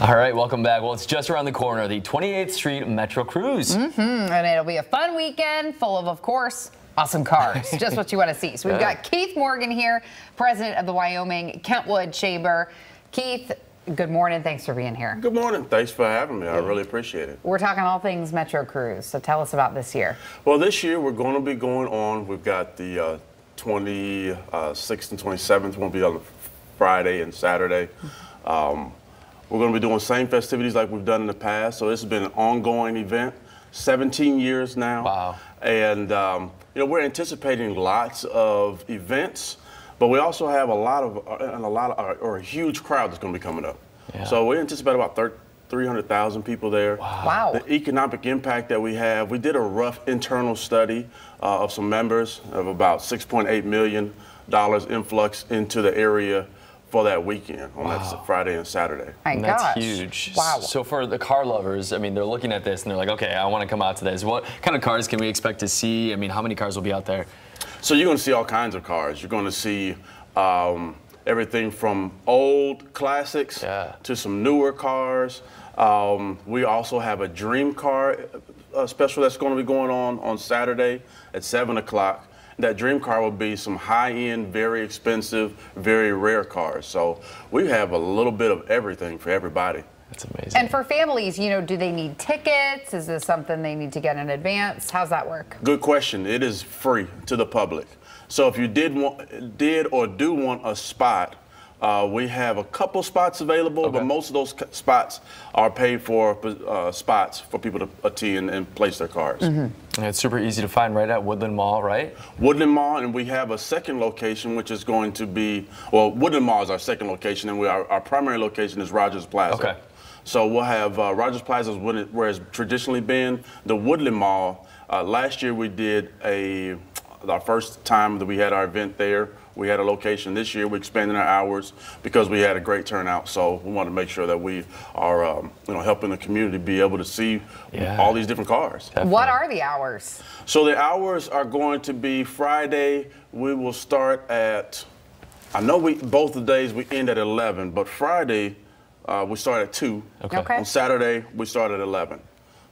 All right, welcome back. Well, it's just around the corner, the 28th Street Metro Cruise. Mm-hmm, and it'll be a fun weekend full of, of course, awesome cars. just what you want to see. So we've Yeah. got Keith Morgan here, president of the Wyoming Kentwood Chamber. Keith, good morning. Thanks for being here. Good morning. Thanks for having me. I really appreciate it. We're talking all things Metro Cruise. So tell us about this year. Well, this year we're going to be going on. We've got the uh, 26th and 27th. Will be on Friday and Saturday. Um, we're going to be doing same festivities like we've done in the past. So this has been an ongoing event, 17 years now. Wow. And um, you know we're anticipating lots of events, but we also have a lot of uh, and a lot of, or a huge crowd that's going to be coming up. Yeah. So we anticipate about 30, 300,000 people there. Wow. The economic impact that we have, we did a rough internal study uh, of some members of about 6.8 million dollars influx into the area for that weekend on that Friday and Saturday. My And that's gosh. huge. Wow. So for the car lovers, I mean, they're looking at this and they're like, okay, I want to come out to this. What kind of cars can we expect to see? I mean, how many cars will be out there? So you're going to see all kinds of cars. You're going to see um, everything from old classics Yeah. to some newer cars. Um, we also have a dream car uh, special that's going to be going on on Saturday at 7 o'clock. That dream car will be some high-end, very expensive, very rare cars. So we have a little bit of everything for everybody. That's amazing. And for families, you know, do they need tickets? Is this something they need to get in advance? How's that work? Good question. It is free to the public. So if you did want, did or do want a spot, uh, we have a couple spots available, Okay. but most of those spots are paid for uh, spots for people to attend and place their cars. And it's super easy to find right at Woodland Mall, right? Woodland Mall, and we have a second location, which is going to be well, Woodland Mall is our second location, and we, our, our primary location is Rogers Plaza. Okay. So we'll have uh, Rogers Plaza is where it's traditionally been. The Woodland Mall. Uh, last year we did a our first time that we had our event there. We had a location. This year we expanded our hours because we had a great turnout. So we want to make sure that we are um, you know helping the community be able to see Yeah. all these different cars. What are the hours? So the hours are going to be Friday. We will start at. I know we both the days we end at 11, but Friday uh, we start at two. Okay. Okay. On Saturday we start at 11.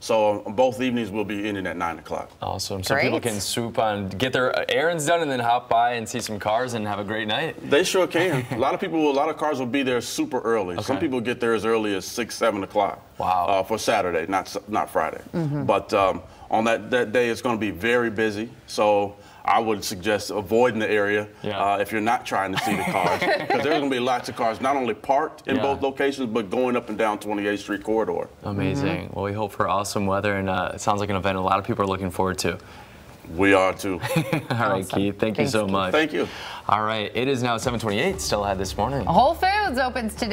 So on both evenings we'll be ending at nine o'clock. Awesome. So people can swoop on, get their errands done, and then hop by and see some cars and have a great night. They sure can. a lot of people, a lot of cars will be there super early. Some people get there as early as six, seven o'clock. Wow. Uh, for Saturday, not not Friday. But um, on that that day, it's going to be very busy. So I would suggest avoiding the area Yeah. uh, if you're not trying to see the cars, because there's going to be lots of cars not only parked in Yeah. both locations, but going up and down 28th Street corridor. Amazing. Well, we hope for awesome weather, and uh, it sounds like an event a lot of people are looking forward to. We are too. All right, Awesome. Keith. Thank you Thanks, so Keith. much. Thank you. All right, it is now 7:28. Still ahead this morning. Whole Foods opens today.